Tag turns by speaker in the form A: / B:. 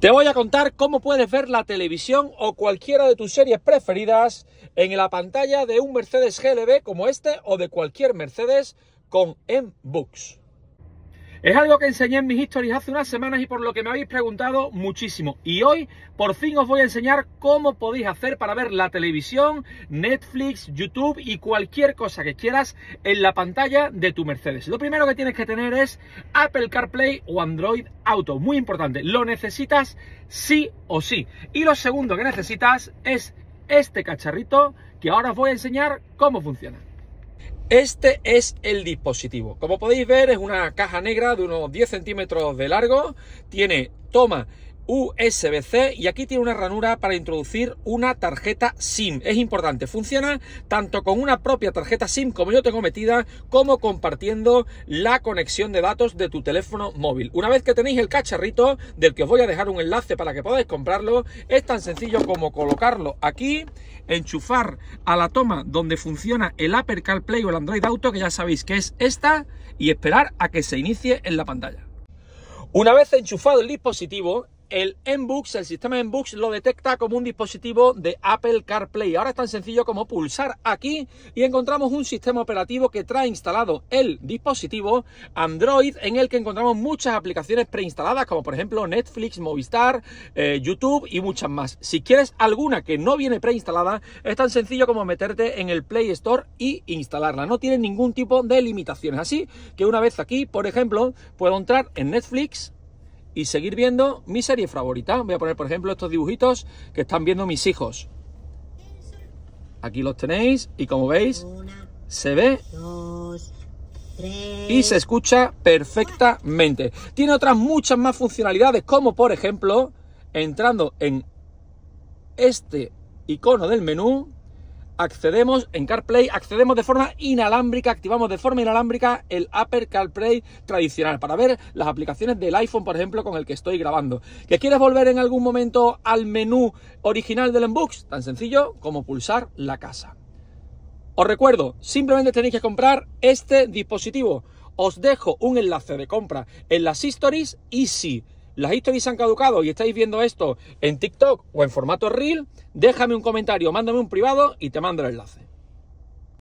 A: Te voy a contar cómo puedes ver la televisión o cualquiera de tus series preferidas en la pantalla de un Mercedes GLB como este o de cualquier Mercedes con M-Books. Es algo que enseñé en mis historias hace unas semanas y por lo que me habéis preguntado muchísimo. Y hoy por fin os voy a enseñar cómo podéis hacer para ver la televisión, Netflix, YouTube y cualquier cosa que quieras en la pantalla de tu Mercedes. Lo primero que tienes que tener es Apple CarPlay o Android Auto. Muy importante, lo necesitas sí o sí. Y lo segundo que necesitas es este cacharrito que ahora os voy a enseñar cómo funciona. Este es el dispositivo. Como podéis ver, es una caja negra de unos 10 centímetros de largo. Tiene toma USB-C y aquí tiene una ranura para introducir una tarjeta SIM. Es importante, funciona tanto con una propia tarjeta SIM como yo tengo metida, como compartiendo la conexión de datos de tu teléfono móvil. Una vez que tenéis el cacharrito, del que os voy a dejar un enlace para que podáis comprarlo, es tan sencillo como colocarlo aquí, enchufar a la toma donde funciona el Apple CarPlay o el Android Auto, que ya sabéis que es esta, y esperar a que se inicie en la pantalla. Una vez enchufado el dispositivo, el el sistema M-Books lo detecta como un dispositivo de Apple CarPlay. Ahora es tan sencillo como pulsar aquí y encontramos un sistema operativo que trae instalado el dispositivo Android en el que encontramos muchas aplicaciones preinstaladas como por ejemplo Netflix, Movistar, eh, YouTube y muchas más. Si quieres alguna que no viene preinstalada, es tan sencillo como meterte en el Play Store y instalarla. No tiene ningún tipo de limitaciones. Así que una vez aquí, por ejemplo, puedo entrar en Netflix y seguir viendo mi serie favorita. Voy a poner, por ejemplo, estos dibujitos que están viendo mis hijos. Aquí los tenéis y como veis, se ve y se escucha perfectamente. Tiene otras muchas más funcionalidades, como por ejemplo, entrando en este icono del menú, accedemos en CarPlay, accedemos de forma inalámbrica, activamos de forma inalámbrica el Apple CarPlay tradicional para ver las aplicaciones del iPhone, por ejemplo, con el que estoy grabando. ¿Que quieres volver en algún momento al menú original del Unbox? Tan sencillo como pulsar la casa. Os recuerdo, simplemente tenéis que comprar este dispositivo. Os dejo un enlace de compra en las stories y si las historias han caducado y estáis viendo esto en TikTok o en formato Reel, déjame un comentario, mándame un privado y te mando el enlace.